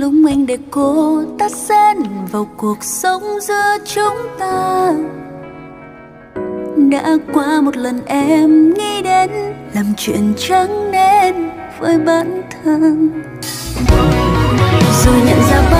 lúc anh để cô ta xen vào cuộc sống giữa chúng ta. Đã qua một lần em nghĩ đến, làm chuyện chẳng nên với bản thân. Rồi nhận ra bao